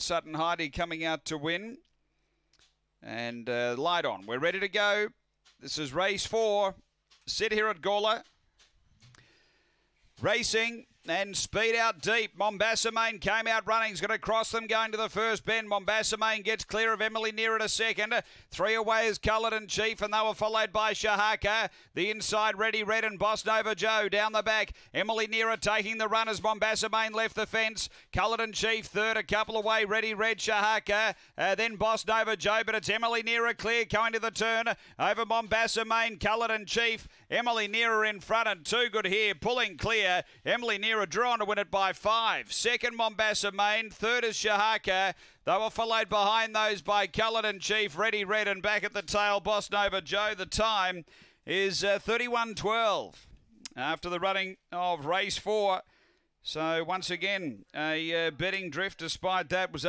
Sutton Heidi coming out to win. And uh, light on. We're ready to go. This is race four. Sit here at Gawler. Racing and speed out deep. Mombasa Main came out running. He's going to cross them going to the first bend. Mombasa Main gets clear of Emily near at a second. Three away is Culloden Chief, and they were followed by Shahaka. The inside Ready Red and Boss Nova Joe down the back. Emily Nearer taking the run as Mombasa Main left the fence. Culloden Chief third, a couple away. Ready Red Shahaka. Uh, then Boss Nova Joe, but it's Emily Nearer clear going to the turn over Mombasa Main. Culloden Chief. Emily Nearer in front and two good here, pulling clear. Emily Nearer drawn to win it by five. Second, Mombasa Main. Third is Shahaka. They were followed behind those by Culloden Chief, Ready Red, and back at the tail, Boss Nova Joe. The time is uh, 31.12 after the running of race four. So once again, a uh, betting drift despite that was